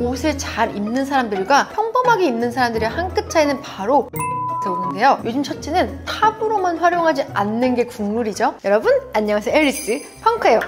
옷을 잘 입는 사람들과 평범하게 입는 사람들의 한 끗 차이는 바로 오는데요. 요즘 셔츠는 top으로만 활용하지 않는 게 국룰이죠. 여러분 안녕하세요 앨리스 펑크예요.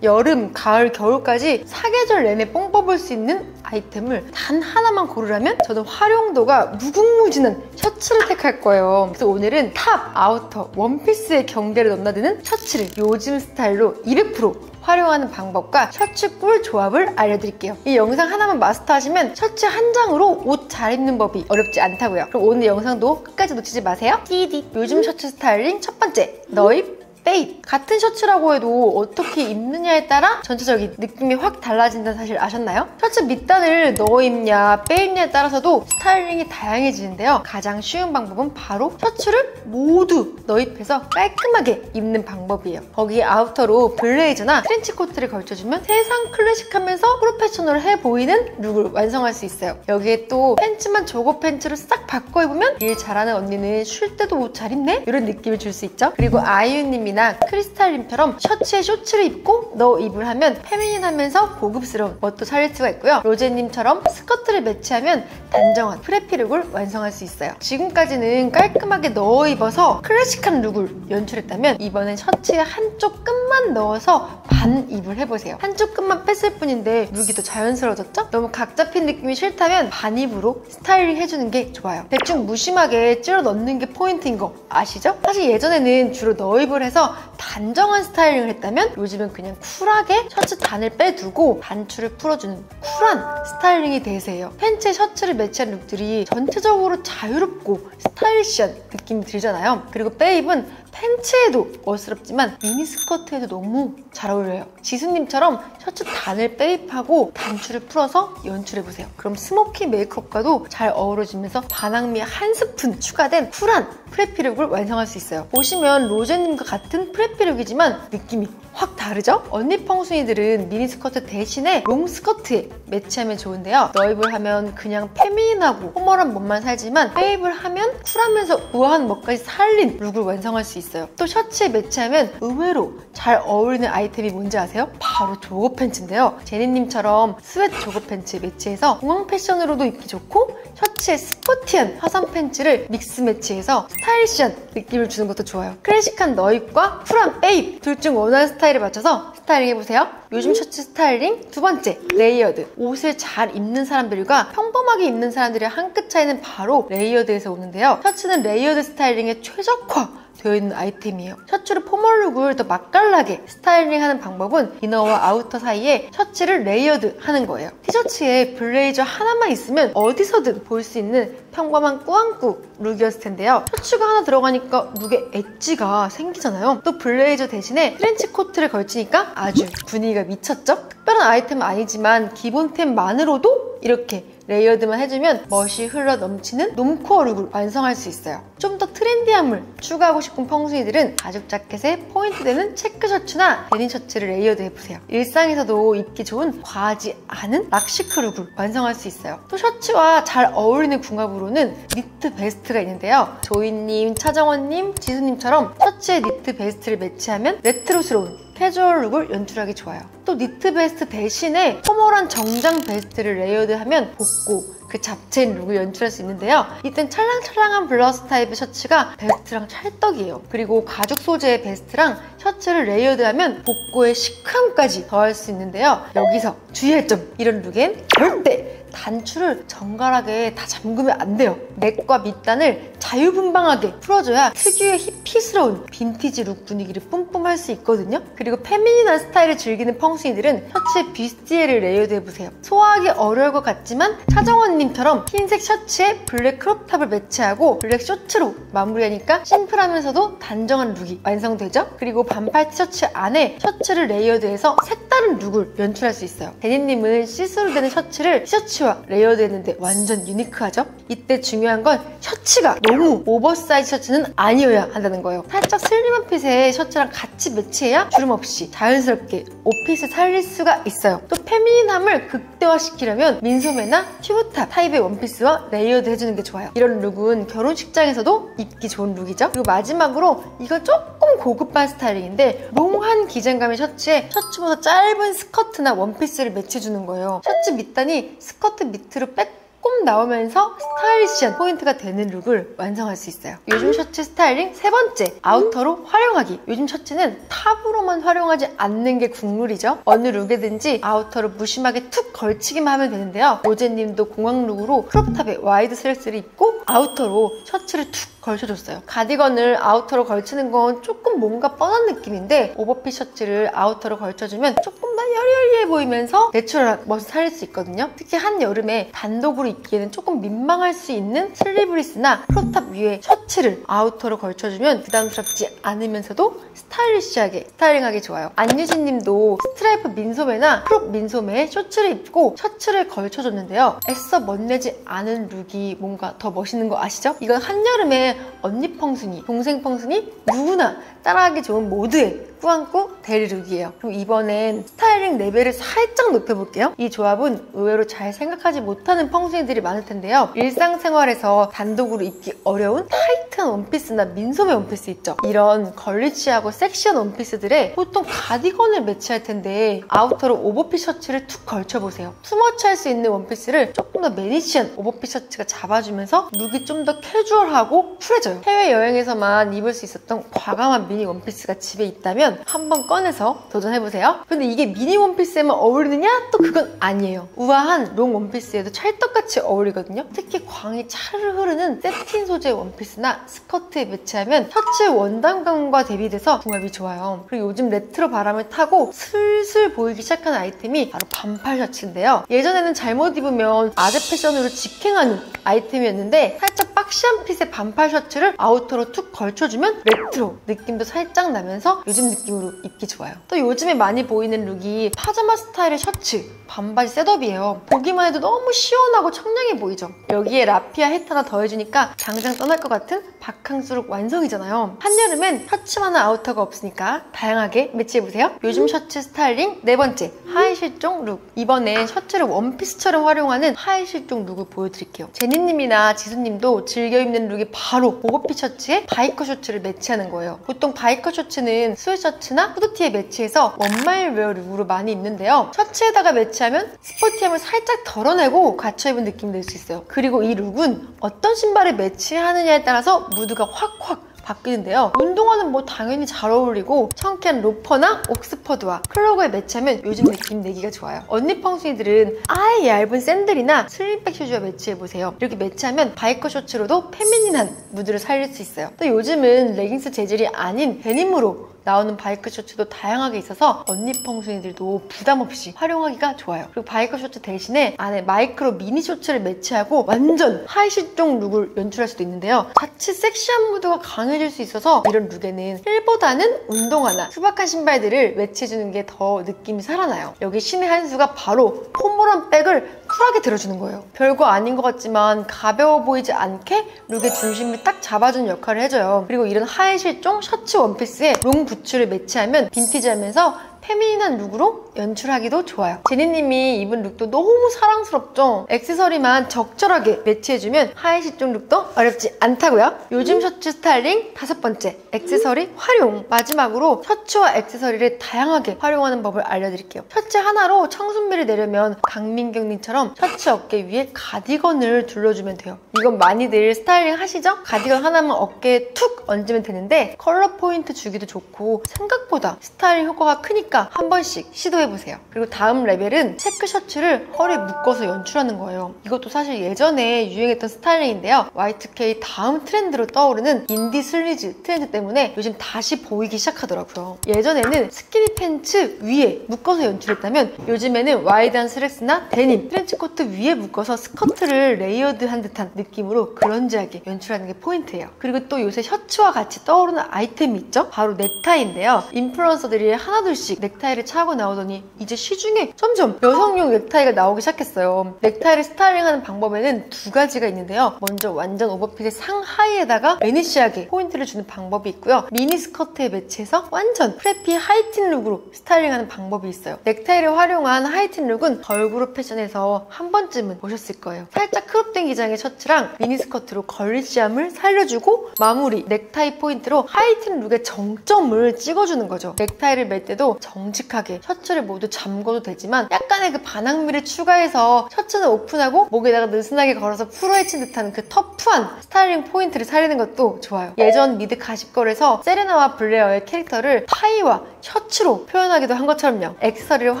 와! 여름, 가을, 겨울까지 사계절 내내 뽕 뽑을 수 있는 아이템을 단 하나만 고르라면 저는 활용도가 무궁무진한 셔츠를 택할 거예요. 그래서 오늘은 top, outer, 원피스의 경계를 넘나드는 셔츠를 요즘 스타일로 200% 활용하는 방법과 셔츠 꿀 조합을 알려드릴게요. 이 영상 하나만 마스터하시면 셔츠 한 장으로 옷 잘 입는 법이 어렵지 않다고요. 그럼 오늘 영상도 끝까지 놓치지 마세요. 띠디 요즘 셔츠 스타일링 첫 번째 넣입 빼입 같은 셔츠라고 해도 어떻게 입느냐에 따라 전체적인 느낌이 확 달라진다는 사실 아셨나요? 셔츠 밑단을 넣어 입냐 빼 입냐에 따라서도 스타일링이 다양해지는데요 가장 쉬운 방법은 바로 셔츠를 모두 넣입해서 깔끔하게 입는 방법이에요 거기에 outer로 블레이저나 트렌치 코트를 걸쳐주면 세상 클래식하면서 프로페셔널 해 보이는 look을 완성할 수 있어요 여기에 또 팬츠만 jogger 팬츠로 싹 바꿔 입으면 일 잘하는 언니는 쉴 때도 옷 잘 입네? 이런 느낌을 줄 수 있죠 그리고 아이유님이나 크리스탈님처럼 셔츠에 쇼츠를 입고 넣입을 하면 feminine하면서 고급스러운 멋도 살릴 수가 있고요. 로제님처럼 스커트를 매치하면 단정한 preppy look을 완성할 수 있어요. 지금까지는 깔끔하게 넣어 입어서 클래식한 look을 연출했다면 이번엔 셔츠에 한쪽 끝만 넣어서 반 입을 해보세요. 한쪽 끝만 뺐을 뿐인데 look이 더 자연스러워졌죠? 너무 각 잡힌 느낌이 싫다면 반 입으로 스타일링 해주는 게 좋아요. 대충 무심하게 찔러 넣는 게 포인트인 거 아시죠? 사실 예전에는 주로 넣입을 해서 해서 단정한 styling을 했다면 요즘은 그냥 쿨하게 셔츠 단을 빼두고 단추를 풀어주는 쿨한 styling이 대세예요. 팬츠에 셔츠를 매치한 look들이 전체적으로 자유롭고 stylish한 느낌이 들잖아요. 그리고 빼입은 팬츠에도 멋스럽지만 미니스커트에도 너무 잘 어울려요. 지수님처럼 셔츠 단을 빼입하고 단추를 풀어서 연출해보세요. 그럼 smoky 메이크업과도 잘 어우러지면서 반항미 한 스푼 추가된 쿨한 preppy look을 완성할 수 있어요. 보시면 로제님과 같은 preppy look이지만 느낌이 확 다르죠? 언니 펑순이들은 미니스커트 대신에 롱스커트에 매치하면 좋은데요. 넣입을 하면 그냥 feminine하고 formal한 멋만 살지만 빼입을 하면 쿨하면서 우아한 멋까지 살린 look을 완성할 수 있어요. 또 셔츠에 매치하면 의외로 잘 어울리는 아이템이 뭔지 아세요? 바로 jogger 팬츠인데요. 제니님처럼 sweat jogger 팬츠 매치해서 공항 패션으로도 입기 좋고 셔츠에 sporty한 화섬 팬츠를 믹스 매치해서 stylish한 느낌을 주는 것도 좋아요. 클래식한 넣입과 쿨한 빼입 둘 중 원하는 스타일에 맞춰서 스타일링 해보세요. 요즘 셔츠 스타일링 두 번째 layered 옷을 잘 입는 사람들과 평범하게 입는 사람들의 한 끗 차이는 바로 layered에서 오는데요. 셔츠는 layered styling에 최적화 되어 있는 아이템이에요. 셔츠를 formal look을 더 맛깔나게 styling하는 방법은 이너와 아우터 사이에 셔츠를 layered 하는 거예요. 티셔츠에 블레이저 하나만 있으면 어디서든 볼 수 있는 평범한 꾸안꾸 look이었을 텐데요. 셔츠가 하나 들어가니까 look에 edge가 생기잖아요. 또 블레이저 대신에 트렌치 코트를 걸치니까 아주 분위기가 미쳤죠? 특별한 아이템은 아니지만 기본템만으로도 이렇게 layered만 해주면 멋이 흘러 넘치는 normcore look을 완성할 수 있어요. 좀 더 trendy함을 추가하고 싶은 펑순이들은 가죽 자켓에 포인트 되는 체크 셔츠나 데님 셔츠를 layered 해보세요. 일상에서도 입기 좋은 과하지 않은 rock chic look을 완성할 수 있어요. 또 셔츠와 잘 어울리는 궁합으로는 니트 베스트가 있는데요. 조이님, 차정원님, 지수님처럼 셔츠에 니트 베스트를 매치하면 레트로스러운 캐주얼 look을 연출하기 좋아요. 또 니트 베스트 대신에 formal한 정장 베스트를 layered하면 복고 그 잡채인 look을 연출할 수 있는데요. 이땐 찰랑찰랑한 블라우스 타입의 셔츠가 베스트랑 찰떡이에요. 그리고 가죽 소재의 베스트랑 셔츠를 layered하면 복고의 시크함까지 더할 수 있는데요. 여기서 주의할 점 이런 look엔 절대 단추를 정갈하게 다 잠그면 안 돼요. neck과 밑단을 자유분방하게 풀어줘야 특유의 히피스러운 빈티지 look 분위기를 뿜뿜할 수 있거든요. 그리고 feminine한 스타일을 즐기는 펑순이들은 셔츠에 bustier를 layered 해보세요. 소화하기 어려울 것 같지만 차정원님처럼 흰색 셔츠에 블랙 crop top을 매치하고 블랙 쇼츠로 마무리하니까 심플하면서도 단정한 look이 완성되죠. 그리고 반팔 티셔츠 안에 셔츠를 layered해서 색다른 look을 연출할 수 있어요. 제니님은 시스루 되는 셔츠를 티셔츠와 layered 했는데 완전 유니크하죠? 이때 중요한 건 셔츠가 너무 오버사이즈 셔츠는 아니어야 한다는 거예요. 살짝 슬림한 핏의 셔츠랑 같이 매치해야 주름 없이 자연스럽게 오핏을 살릴 수가 있어요. 또 feminine함을 극 극대화시키려면 민소매나 tube top 타입의 원피스와 layered 해주는 게 좋아요. 이런 look은 결혼식장에서도 입기 좋은 look이죠. 그리고 마지막으로 이거 조금 고급반 스타일링인데 롱한 기장감의 셔츠에 셔츠보다 짧은 스커트나 원피스를 매치해주는 거예요. 셔츠 밑단이 스커트 밑으로 빽 조금 나오면서 stylish한 포인트가 되는 look을 완성할 수 있어요. 요즘 셔츠 스타일링 세 번째, outer로 활용하기. 요즘 셔츠는 top으로만 활용하지 않는 게 국룰이죠. 어느 look에든지 outer로 무심하게 툭 걸치기만 하면 되는데요. 로제님도 공항 look으로 crop top에 wide 슬랙스를 입고 outer로 셔츠를 툭 걸쳐줬어요. 가디건을 outer로 걸치는 건 조금 뭔가 뻔한 느낌인데 overfit 셔츠를 outer로 걸쳐주면 조금 더 여리여리해 보이면서 natural한 멋을 살릴 수 있거든요. 특히 한여름에 단독으로 입기에는 조금 민망할 수 있는 sleeveless나 crop top 위에 셔츠를 outer로 걸쳐주면 부담스럽지 않으면서도 stylish하게 스타일링하기 좋아요. 안유진 님도 스트라이프 민소매나 crop 민소매에 셔츠를 입고 셔츠를 걸쳐줬는데요. 애써 멋내지 않은 look이 뭔가 더 멋있는 거 아시죠? 이건 한여름에 언니 펑순이, 동생 펑순이 누구나 따라하기 좋은 무드의 꾸안꾸 daily look이에요. 그럼 이번엔 스타일링 레벨을 살짝 높여볼게요. 이 조합은 의외로 잘 생각하지 못하는 펑순이들이 많을 텐데요. 일상생활에서 단독으로 입기 어려운 tight한 원피스나 민소매 원피스 있죠. 이런 girlish하고 섹시한 원피스들에 보통 가디건을 매치할 텐데 아우터로 오버핏 셔츠를 툭 걸쳐보세요. too much 할 수 있는 원피스를 조금 더 mannish한 overfit 셔츠가 잡아주면서 look이 좀 더 캐주얼하고 쿨해져요. 해외여행에서만 입을 수 있었던 과감한 미니 원피스가 집에 있다면 한번 꺼내서 도전해보세요. 근데 이게 미니 원피스에만 어울리느냐? 또 그건 아니에요. 우아한 롱 원피스에도 찰떡같이 어울리거든요. 특히 광이 차르르 흐르는 satin 소재 원피스나 스커트에 매치하면 셔츠 원단감과 대비돼서 궁합이 좋아요. 그리고 요즘 레트로 바람을 타고 슬슬 보이기 시작한 아이템이 바로 반팔 셔츠인데요. 예전에는 잘못 입으면 아재 패션으로 직행하는 아이템이었는데 살짝 boxy한 fit의 반팔 셔츠를 outer로 툭 걸쳐주면 레트로 느낌도 살짝 나면서 요즘 느낌으로 입기 좋아요. 또 요즘에 많이 보이는 look이 파자마 스타일의 셔츠, 반바지 set-up이에요. 보기만 해도 너무 시원하고 청량해 보이죠? 여기에 raffia hat 하나 더해주니까 당장 떠날 것 같은 바캉스look 완성이잖아요. 한여름엔 셔츠만한 outer가 없으니까 다양하게 매치해보세요. 요즘 셔츠 스타일링 네 번째, 하의 실종 look. 이번엔 셔츠를 원피스처럼 활용하는 하의 실종 look을 보여드릴게요. 제니님이나 지수님도 즐겨 입는 look이 바로 오버핏 셔츠에 바이커 셔츠를 매치하는 거예요. 보통 바이커 셔츠는 스웨셔츠나 후드티에 매치해서 one-mile wear look으로 많이 입는데요. 셔츠에다가 매치하면 스포티함을 살짝 덜어내고 갖춰 입은 느낌 낼수 있어요. 그리고 이 look은 어떤 신발을 매치하느냐에 따라서 무드가 확확 바뀌는데요. 운동화는 뭐 당연히 잘 어울리고 청키한 로퍼나 옥스퍼드와 클로그에 매치하면 요즘 느낌 내기가 좋아요. 언니 펑순이들은 아예 얇은 샌들이나 slingback shoes와 매치해보세요. 이렇게 매치하면 biker shorts로도 feminine한 무드를 살릴 수 있어요. 또 요즘은 레깅스 재질이 아닌 데님으로 나오는 바이크 셔츠도 다양하게 있어서 언니 펑순이들도 부담 없이 활용하기가 좋아요. 그리고 biker shorts 대신에 안에 micro mini shorts를 매치하고 완전 하의 실종 look을 연출할 수도 있는데요. 자칫 섹시한 무드가 강해질 수 있어서 이런 look에는 힐보다는 운동화나 투박한 신발들을 매치해주는 게 더 느낌이 살아나요. 여기 신의 한 수가 바로 formal한 백을 쿨하게 들어주는 거예요. 별거 아닌 것 같지만 가벼워 보이지 않게 look의 중심을 딱 잡아주는 역할을 해줘요. 그리고 이런 하의 실종 셔츠 원피스에 롱 부츠를 매치하면 빈티지하면서 feminine한 look으로 연출하기도 좋아요. 제니님이 입은 look도 너무 사랑스럽죠? 액세서리만 적절하게 매치해주면 하의 실종 룩도 어렵지 않다고요? 요즘 셔츠 스타일링 다섯 번째, 액세서리 활용. 마지막으로 셔츠와 액세서리를 다양하게 활용하는 법을 알려드릴게요. 셔츠 하나로 청순미를 내려면 강민경님처럼 셔츠 어깨 위에 가디건을 둘러주면 돼요. 이건 많이들 스타일링 하시죠? 가디건 하나만 어깨에 툭 얹으면 되는데 컬러 포인트 주기도 좋고 생각보다 스타일링 효과가 크니까 한 번씩 시도해보세요. 그리고 다음 레벨은 체크 셔츠를 허리에 묶어서 연출하는 거예요. 이것도 사실 예전에 유행했던 스타일링인데요. Y2K 다음 트렌드로 떠오르는 indie sleaze 트렌드 때문에 요즘 다시 보이기 시작하더라고요. 예전에는 스키니 팬츠 위에 묶어서 연출했다면 요즘에는 와이드한 스랙스나 데님, 트렌치코트 위에 묶어서 스커트를 레이어드한 듯한 느낌으로 그런지하게 연출하는 게 포인트예요. 그리고 또 요새 셔츠와 같이 떠오르는 아이템이 있죠? 바로 넥타이인데요. 인플루언서들이 하나둘씩 넥타이를 차고 나오더니 이제 시중에 점점 여성용 넥타이가 나오기 시작했어요. 넥타이를 스타일링하는 방법에는 두 가지가 있는데요. 먼저 완전 오버핏의 상하의에다가 매니시하게 포인트를 주는 방법이 있고요. 미니 스커트에 매치해서 완전 preppy 하이틴 룩으로 스타일링하는 방법이 있어요. 넥타이를 활용한 하이틴 룩은 걸그룹 패션에서 한 번쯤은 보셨을 거예요. 살짝 크롭된 기장의 셔츠랑 미니 스커트로 걸리시함을 살려주고 마무리 넥타이 포인트로 하이틴 룩의 정점을 찍어주는 거죠. 넥타이를 맬 때도 정직하게 셔츠를 모두 잠궈도 되지만 약간의 그 반항미를 추가해서 셔츠는 오픈하고 목에다가 느슨하게 걸어서 풀어헤친 듯한 그 터프한 스타일링 포인트를 살리는 것도 좋아요. 예전 미드 가십걸에서 세레나와 블레어의 캐릭터를 타이와 셔츠로 표현하기도 한 것처럼요. 액세서리를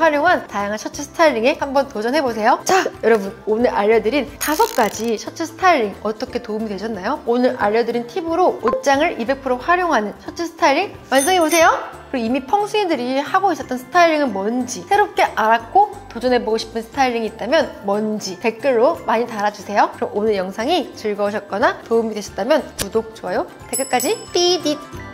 활용한 다양한 셔츠 스타일링에 한번 도전해보세요. 자, 여러분 오늘 알려드린 다섯 가지 셔츠 스타일링 어떻게 도움이 되셨나요? 오늘 알려드린 팁으로 옷장을 200% 활용하는 셔츠 스타일링 완성해보세요. 그리고 이미 펑숭이들이 하고 있었던 스타일링은 뭔지 새롭게 알았고 도전해보고 싶은 스타일링이 있다면 뭔지 댓글로 많이 달아주세요. 그럼 오늘 영상이 즐거우셨거나 도움이 되셨다면 구독, 좋아요, 댓글까지 삐릿!